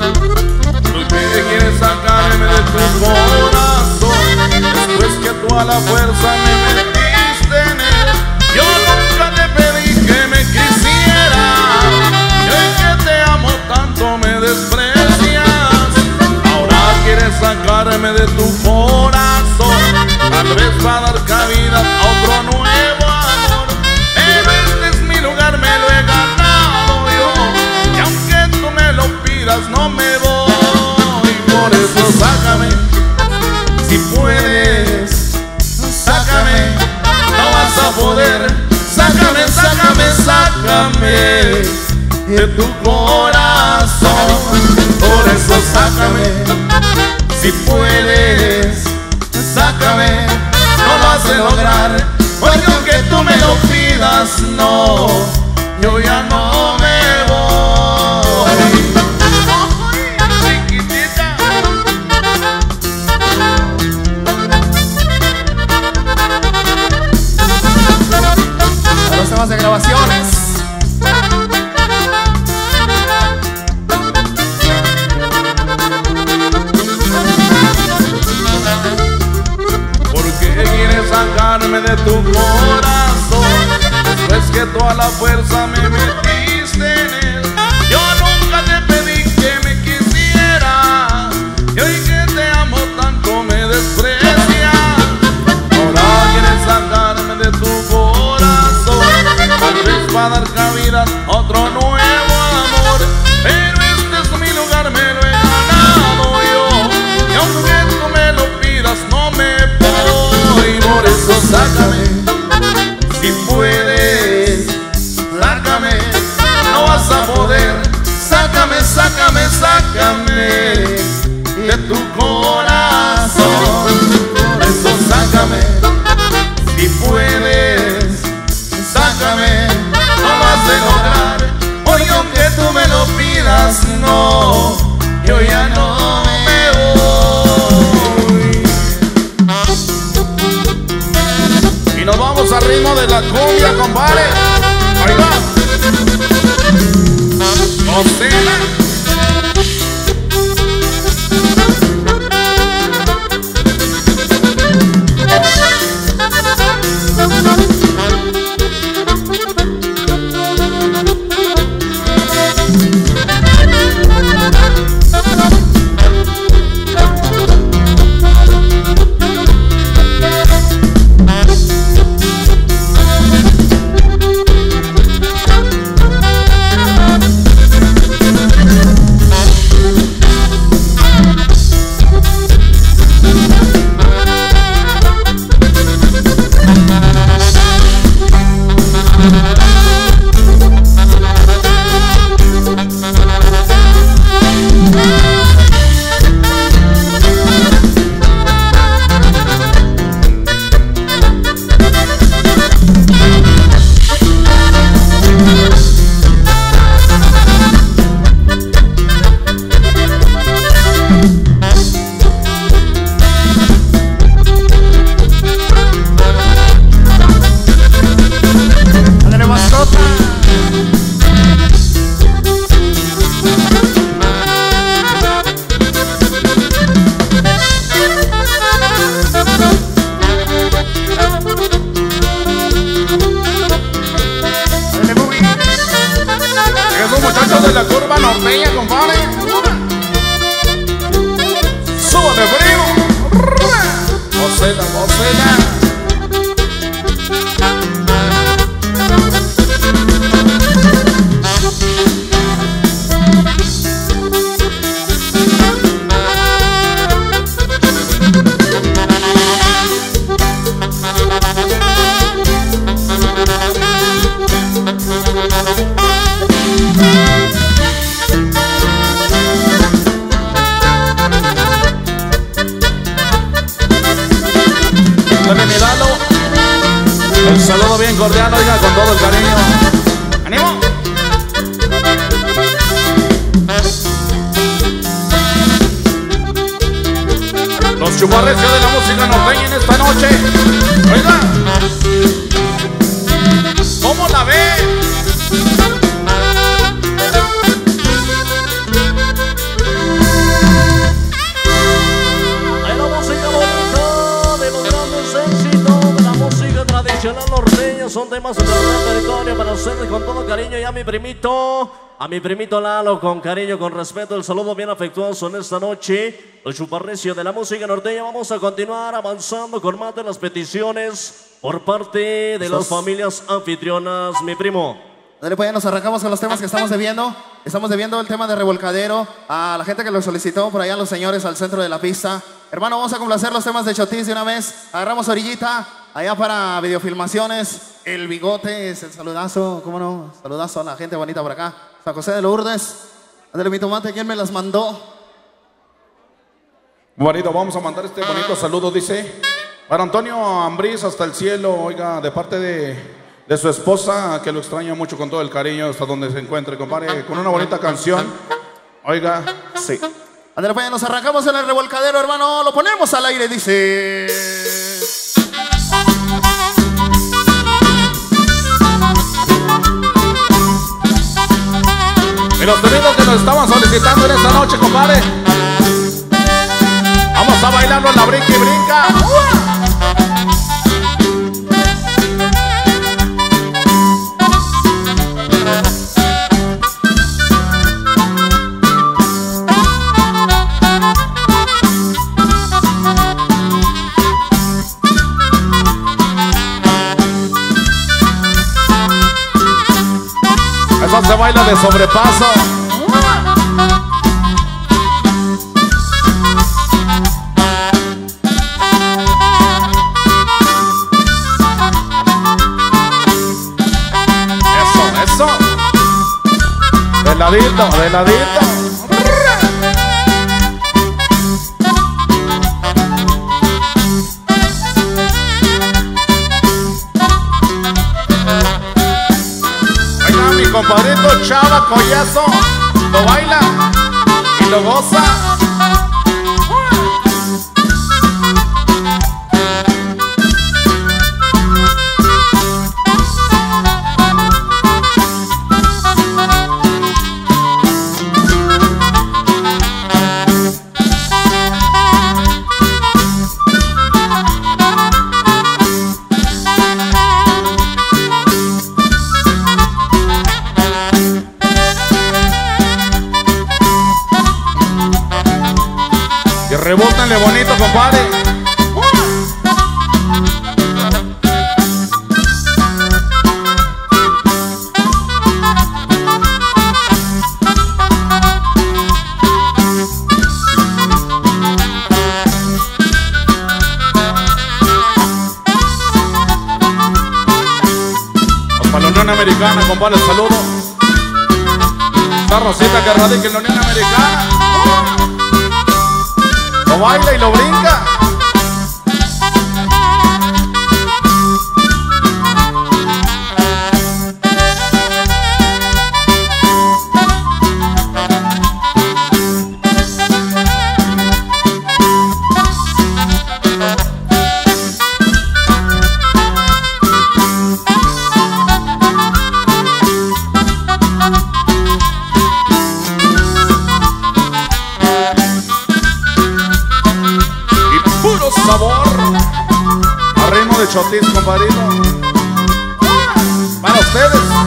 Porque quieres sacarme de tu corazón Después que tú a la fuerza me metiste en él. Yo nunca te pedí que me quisieras Yo que te amo tanto me desprecias. Ahora quieres sacarme de tu corazón Tal vez para dar de tu corazón. Por eso sácame, si puedes. Sácame, no vas a lograr. Porque aunque tú me lo pidas, no, yo ya no no Yo ya no me voy. Y nos vamos al ritmo de la cumbia, compadre. Ahí va. Cocina Dale, mi Lalo. El saludo bien cordial, oiga, con todo el cariño. ¡Ánimo! Los chuparrecios de la música norteña en esta noche. Oiga. ¿Cómo la ve? La norteña son temas de nuestro territorio para ustedes con todo cariño y a mi primito, a mi primito Lalo con cariño, con respeto, el saludo bien afectuoso en esta noche, el chuparrecio de la música norteña. Vamos a continuar avanzando con más de las peticiones por parte de las familias anfitrionas, mi primo. Dale, pues ya nos arrancamos con los temas que estamos debiendo. Estamos debiendo el tema de revolcadero a la gente que lo solicitó por allá, los señores al centro de la pista. Hermano, vamos a complacer los temas de Chotis de una vez. Agarramos orillita allá para videofilmaciones. El bigote es el saludazo, ¿cómo no? Saludazo a la gente bonita por acá. San José de Lourdes. Ándale, mi tomate, ¿quién me las mandó? Bonito, vamos a mandar este bonito saludo, dice. Para Antonio Ambriz hasta el cielo, oiga, de parte de de su esposa, que lo extraña mucho con todo el cariño hasta donde se encuentre, compadre, con una bonita canción. Oiga, sí. Andrés pues nos arrancamos en el revolcadero, hermano, lo ponemos al aire, dice. Y los tenidos que nos estaban solicitando en esta noche, compadre. Vamos a bailarlo en la brinca y brinca. Se baila de sobrepaso. Eso, eso. De ladito. Compadrito Chava Collazo lo baila y lo goza. Rebótenle bonito, compadre. Para la Unión Americana, compadre, saludo. Esta Rosita que radica en la Unión Americana lo baila y lo brinca. Chotis, compadrito. Para ustedes.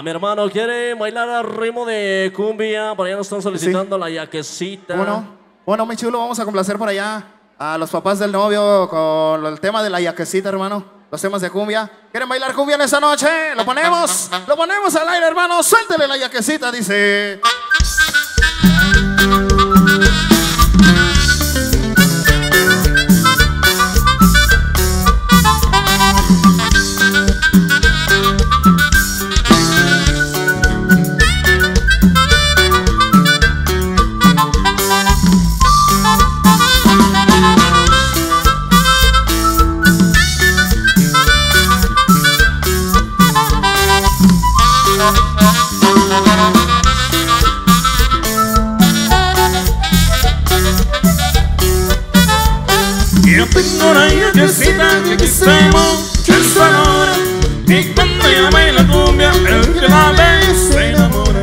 Ah, mi hermano quiere bailar al ritmo de cumbia. Por allá nos están solicitando la yaquecita. Bueno, bueno, mi chulo, vamos a complacer por allá a los papás del novio con el tema de la yaquecita, hermano. Los temas de cumbia. ¿Quieren bailar cumbia en esta noche? Lo ponemos, lo ponemos al aire, hermano. Suéltele la yaquecita, dice. Mucho en Sonora Y cuando ella baila cumbia, el que la ve se enamora.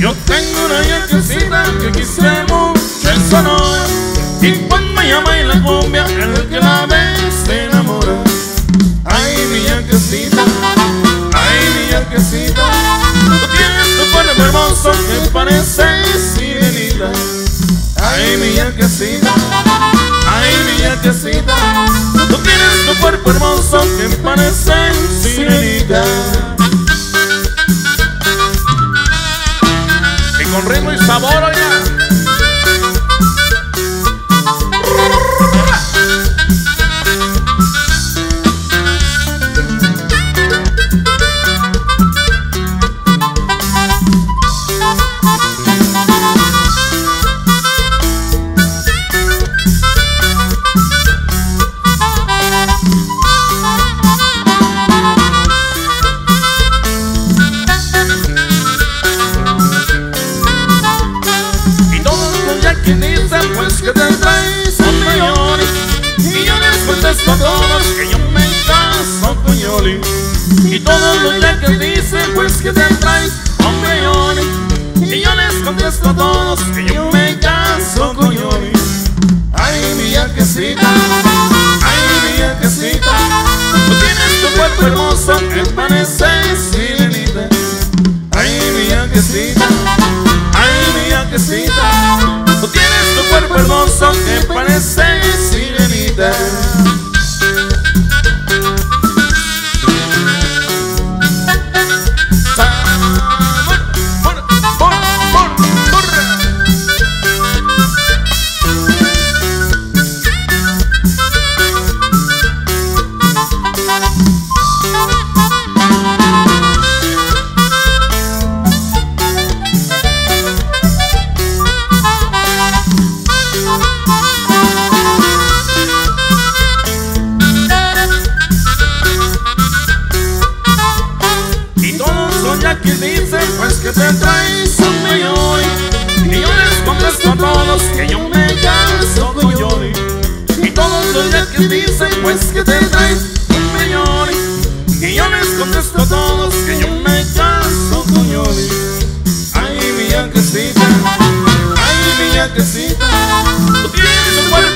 Yo tengo una yaquecita que quise mucho en Sonora Y cuando ella baila cumbia, el que la ve se enamora. Ay, mi yaquecita, ay, mi yaquecita Tú tienes tu cuerpo hermoso que parece sirenita. Ay, mi yaquecita Ay, mi yaquecita, tu cuerpo hermoso que parece sirenita. Y con ritmo y sabor, que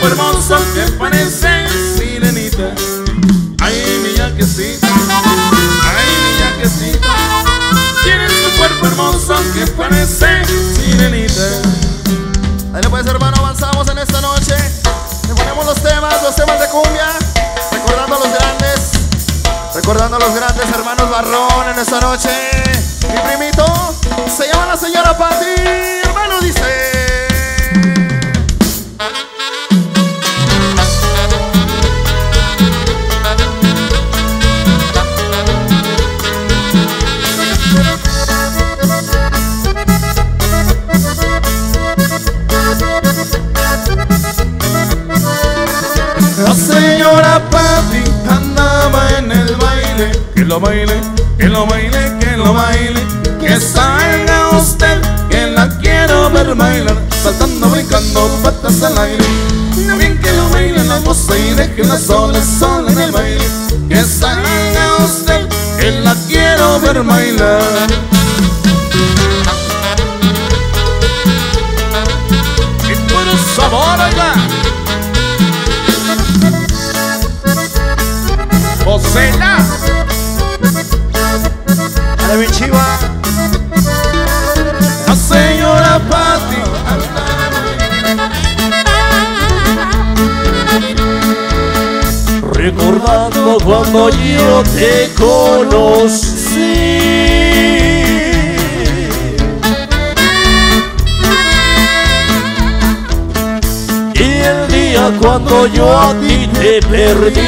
tienes un cuerpo hermoso que parece sirenita Ay, mi yaquecita, ay, mi yaquecita Tienes un cuerpo hermoso que parece sirenita Ahí le puedes, hermano, avanzamos en esta noche. Le ponemos los temas, los temas de cumbia. Recordando a los grandes. Recordando a los grandes hermanos Barrón en esta noche. Mi primito se llama la señora Pati. Lo baile, que lo baile, que lo baile Que salga usted, que la quiero ver bailar Saltando, brincando, patas al aire Bien que lo baile la moza y deje la sola, sola en el baile Que salga usted, que la quiero ver bailar. Y puro sabor, oiga. Josela. Recordando cuando yo te conocí. Y el día cuando yo a ti te perdí.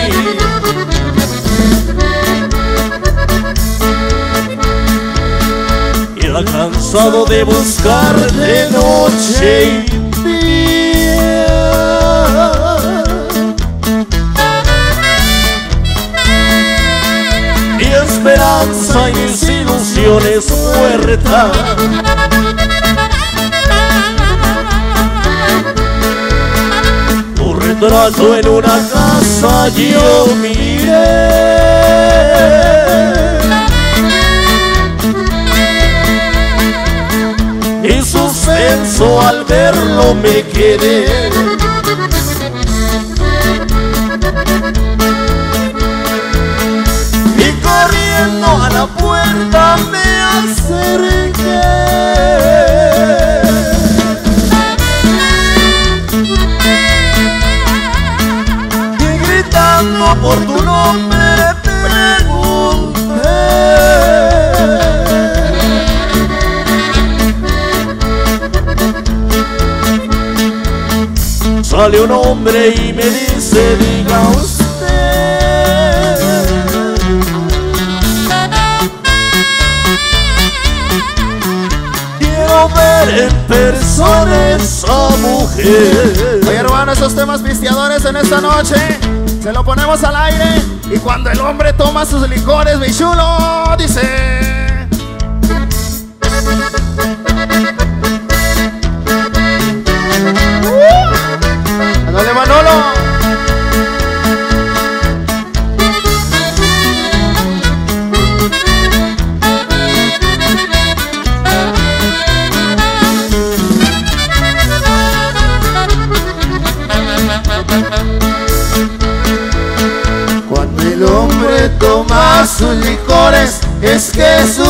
Era cansado de buscar de noche esperanza y mis ilusiones muertas. Tu retrato en una casa yo miré. Y suspenso al verlo me quedé. La puerta me acerqué. Y gritando por tu nombre pregunté. Sale un hombre y me dice, diga usted. Persona esa mujer. Oye, hermano, esos temas pisteadores en esta noche se lo ponemos al aire. Y cuando el hombre toma sus licores, mi chulo, dice.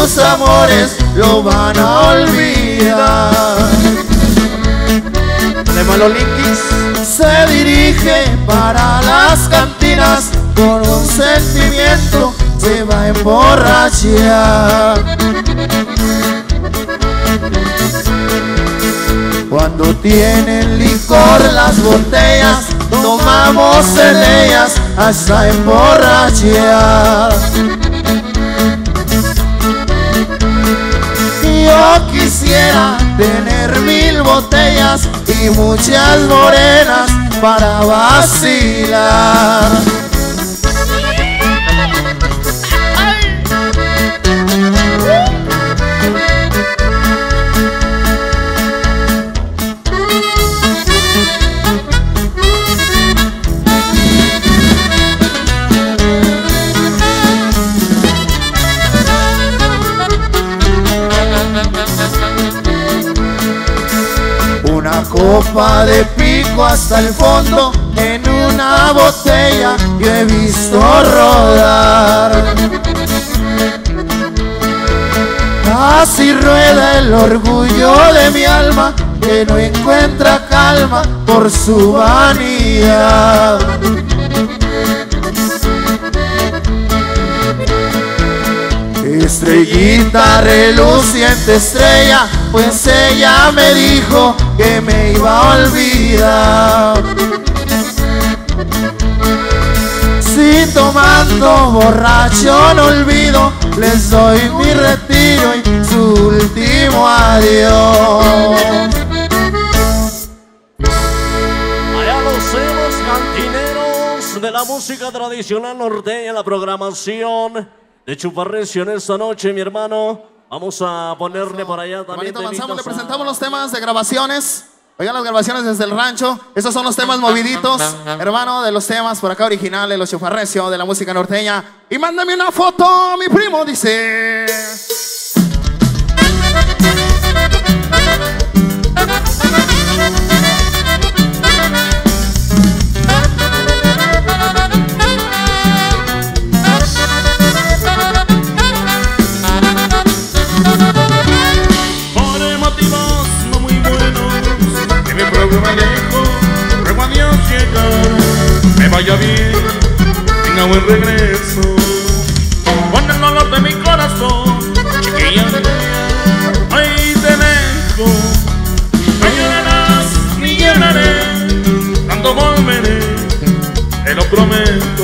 Sus amores lo van a olvidar. De Malolinkis se dirige para las cantinas con un sentimiento, se va a emborrachar. Cuando tienen licor las botellas, tomamos en hasta emborrachar. Quisiera tener mil botellas y muchas morenas para vacilar. De pico hasta el fondo en una botella yo he visto rodar. Así rueda el orgullo de mi alma que no encuentra calma por su vanidad. Estrellita reluciente estrella, pues ella me dijo que me iba a olvidar. Si tomando borracho no olvido, les doy mi retiro y su último adiós. Allá los hemos cantineros de la música tradicional norteña, la programación de Chuparrecio en esta noche, mi hermano. Vamos a ponerle por allá también. Hermanito, avanzamos, le presentamos los temas de grabaciones. Oigan las grabaciones desde el rancho. Esos son los temas moviditos, hermano, de los temas por acá originales, los chufarrecio de la música norteña. Y mándame una foto, mi primo, dice. Me Ruego a Dios llegar Me vaya bien Tenga buen regreso. Con el dolor de mi corazón Chiquilla Ahí te dejo. No llorarás ni lloraré Tanto volveré Te lo prometo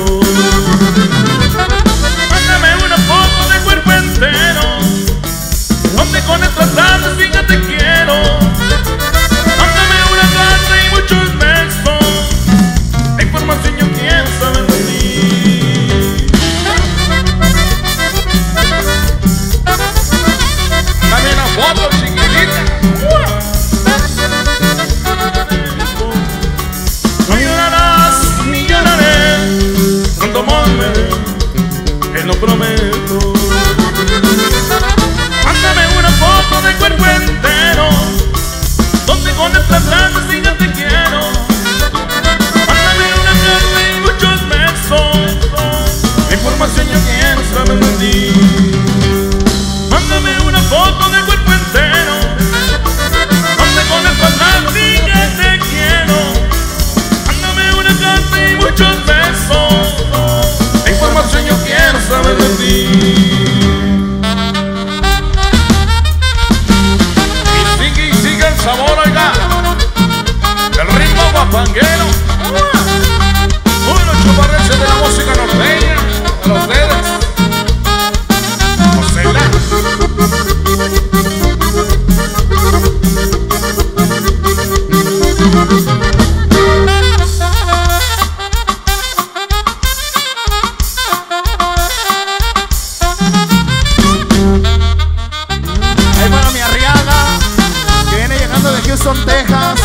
Houston, Texas.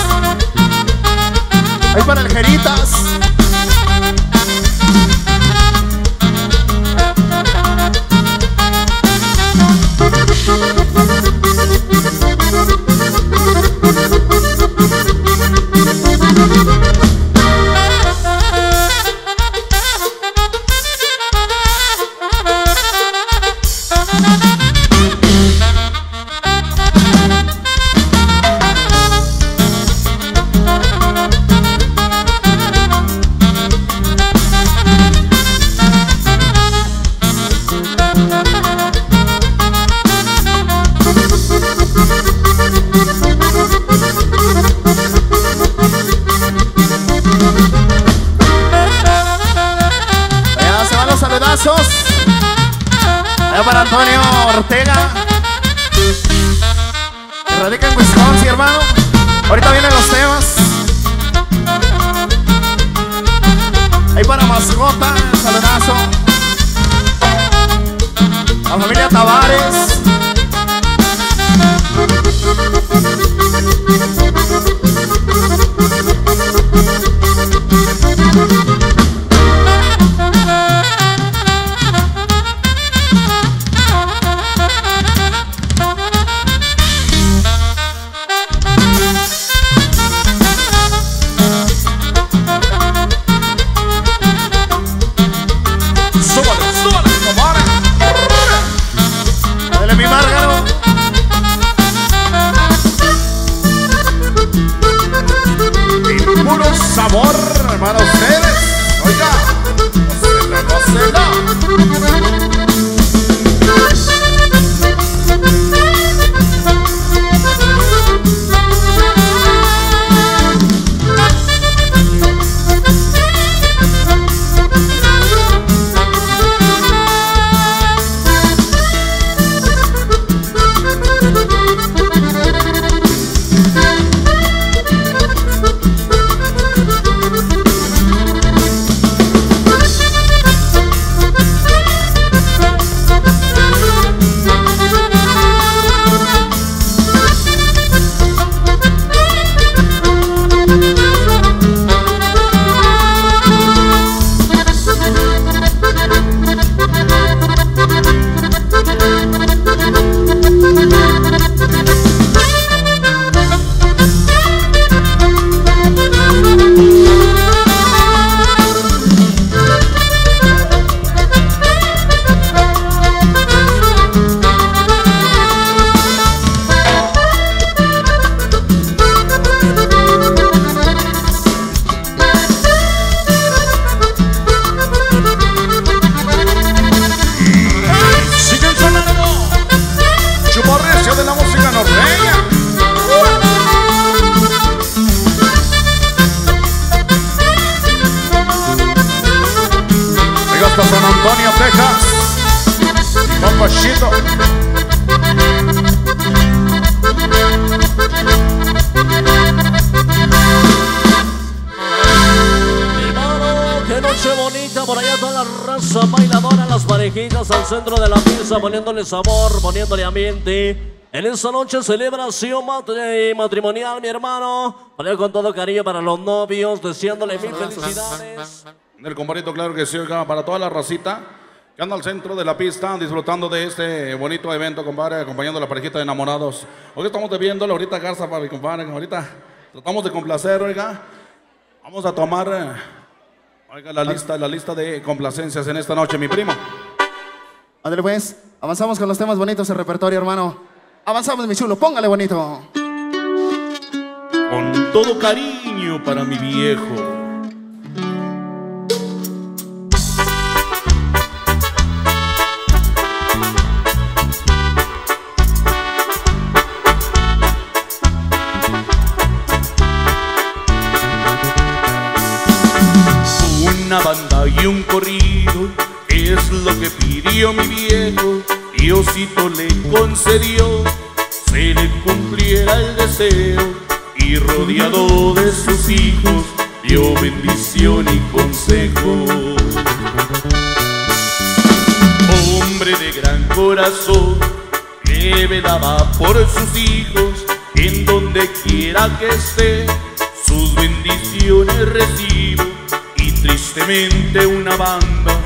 Ahí para el. Familia Tavares. Noche bonita por allá toda la raza bailadora, las parejitas al centro de la pista, poniéndole sabor, poniéndole ambiente. En esta noche celebración matri- matrimonial, mi hermano. Allá con todo cariño para los novios, deseándole mil felicidades. El comparito, claro que sí, oiga, para toda la racita que anda al centro de la pista disfrutando de este bonito evento, compadre, acompañando a la parejita de enamorados. Hoy estamos viendo ahorita Garza para mi compadre, ahorita tratamos de complacer, oiga. Vamos a tomar, eh, oiga, la lista, la lista de complacencias en esta noche, mi primo. Ándale pues, avanzamos con los temas bonitos del repertorio, hermano. Avanzamos, mi chulo, póngale bonito. Con todo cariño para mi viejo. Mi viejo. Diosito le concedió, se le cumpliera el deseo y rodeado de sus hijos dio bendición y consejo. Hombre de gran corazón que velaba por sus hijos en donde quiera que esté, sus bendiciones recibo y tristemente una banda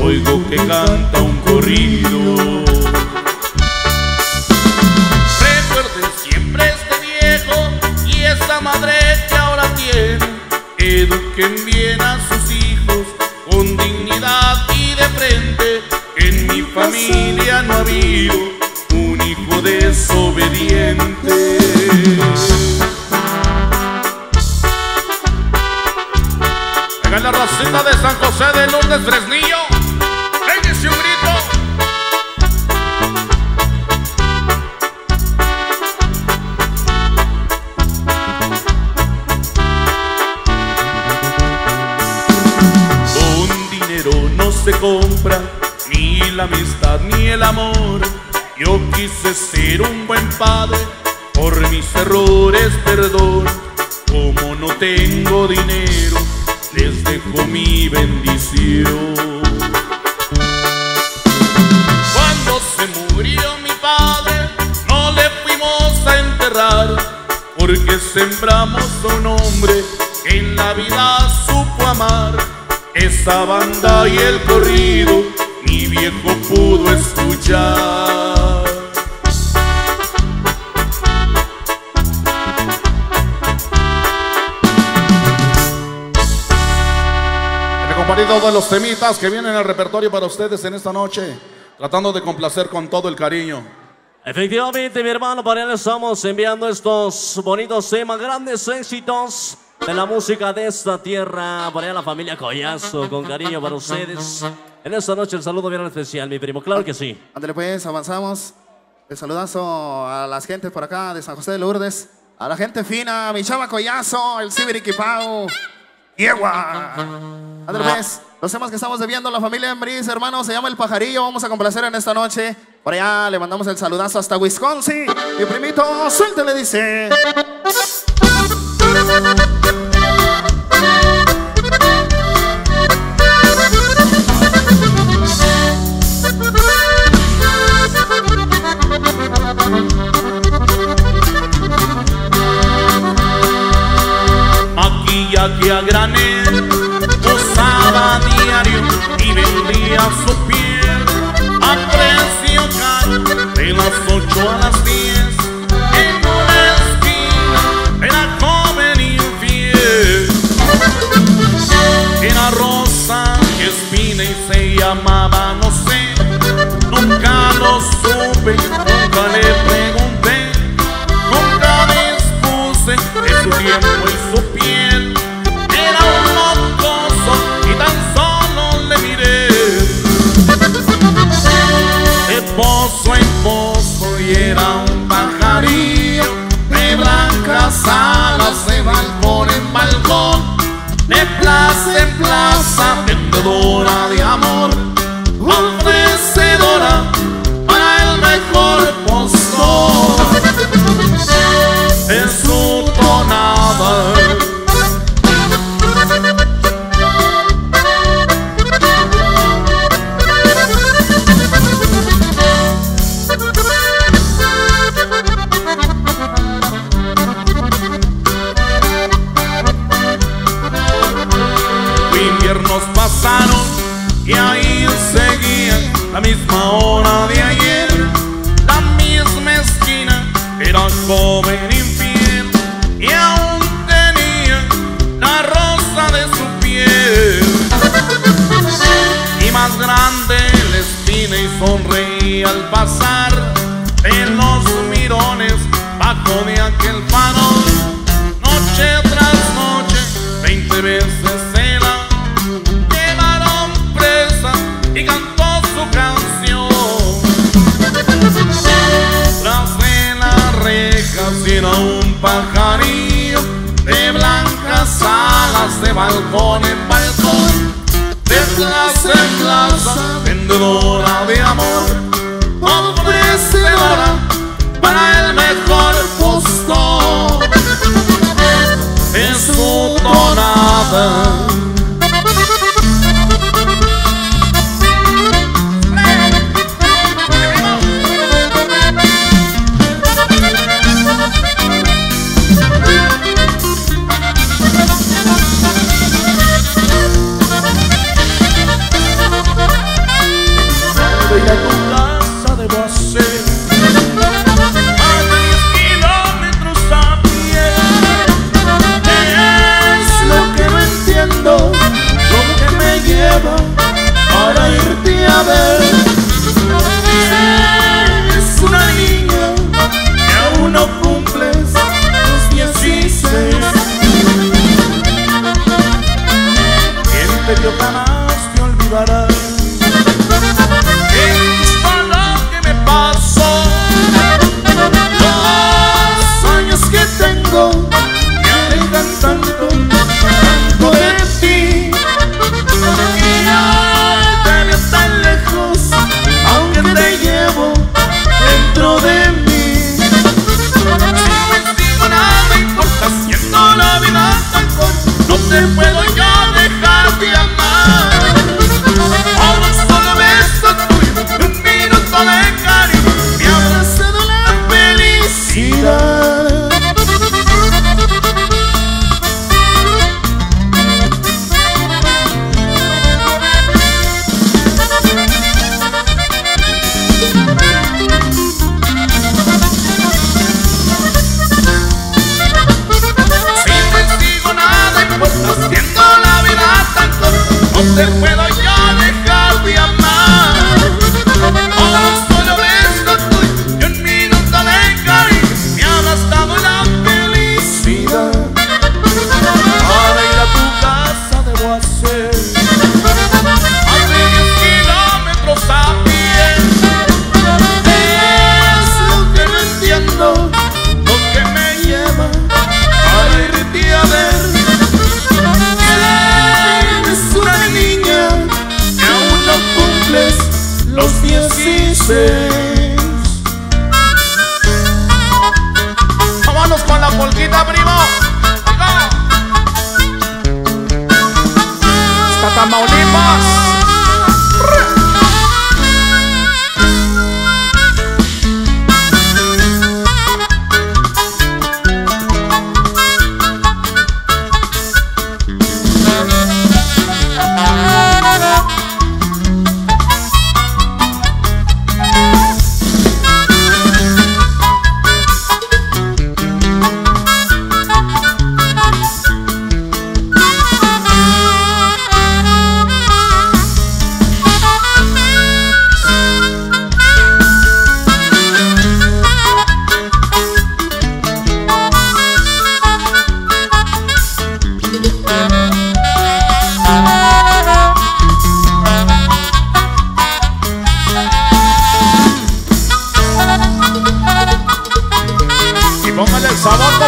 oigo que canta un Recuerden siempre este viejo y esta madre que ahora tiene. Eduquen bien a sus hijos con dignidad y de frente. En mi familia no ha habido un hijo desobediente. En la racita de San José de Lourdes Fresnillo, por mis errores perdón. Como no tengo dinero, les dejo mi bendición. Cuando se murió mi padre, no le fuimos a enterrar, porque sembramos un hombre que en la vida supo amar. Esa banda y el corrido, mi viejo pudo escuchar. He compartido todos los temitas que vienen al repertorio para ustedes en esta noche, tratando de complacer con todo el cariño. Efectivamente, mi hermano, para él estamos enviando estos bonitos temas, grandes éxitos de la música de esta tierra. Para allá la familia Collazo, con cariño para ustedes. En esta noche el saludo bien especial, mi primo. Claro que sí. Ándale pues, avanzamos. El saludazo a las gentes por acá de San José de Lourdes. A la gente fina, mi chava Collazo, el Cibiriquipao. Yegua. Pues, los temas que estamos debiendo, la familia Embris, hermano, se llama El Pajarillo. Vamos a complacer en esta noche. Por allá le mandamos el saludazo hasta Wisconsin. Mi primito, suéltele, dice. Maquillaje a granel, usaba a diario y vendía su piel a precio caro de las balcón en balcón, de plaza de balcón, deslas en plaza, vendedora de amor, ofrecedora para el mejor postor. Es su tonada. Sabah